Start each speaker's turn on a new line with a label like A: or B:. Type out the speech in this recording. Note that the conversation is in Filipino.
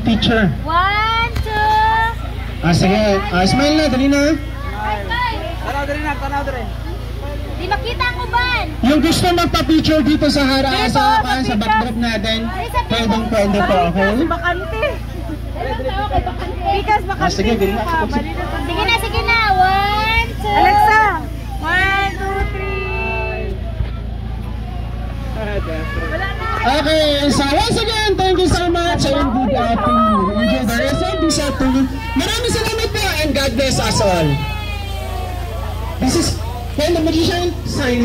A: Teacher.
B: One, two.
A: Ah, sige. Ah, smile na, dali na.
C: Tanaw din na, tanaw din.
B: Di makita ang uban.
A: Yung gusto magpa-picture dito sa hara,
B: Dito,
A: sa,
B: sa
A: sa backdrop natin, pwedeng pwede po, okay?
C: Bakante.
B: Bikas
C: Bikas bakante.
A: Ah, sige.
C: Bali na to.
B: Sige na, sige na. One, two.
C: Alexa. One, two, three. Wala na.
A: Okay, so once again, the rest of this afternoon. Maraming salamat po and God bless us all. This is Ken the Magician, signing